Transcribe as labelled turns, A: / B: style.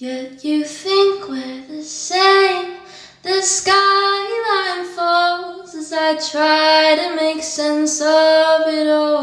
A: Yet you think we're the same. The skyline falls as I try to make sense of it all.